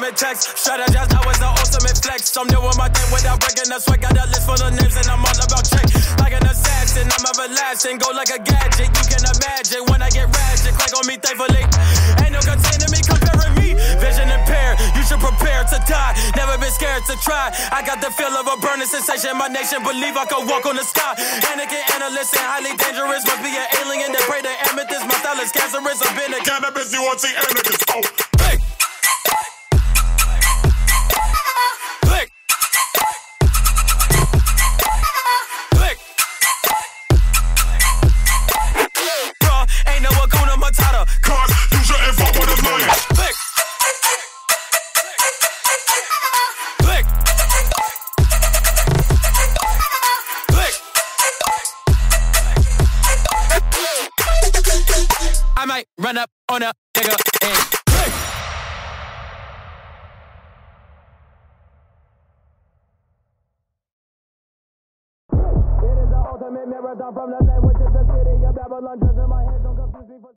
ultimate text. Strategize now is the ultimate flex. I'm doing my thing without breaking the sweat. Got a list full of names and I'm all about check. Like an assassin, I'm everlasting. Go like a gadget. You can imagine when I get ratchet. Click on me thankfully. Ain't no containing me, comparing me. Vision impaired, you should prepare to die. Never been scared to try. I got the feel of a burning sensation. My nation believe I could walk on the sky. Anakin, analyst, and highly dangerous. Must be an alien that pray to amethyst. My style is cancerous. I've been a Cannabis, you want to see Anakin? Oh. I might run up on a nigga and. It is the ultimate marathon from the land, which is the city of Babylon. In my head, don't confuse me for.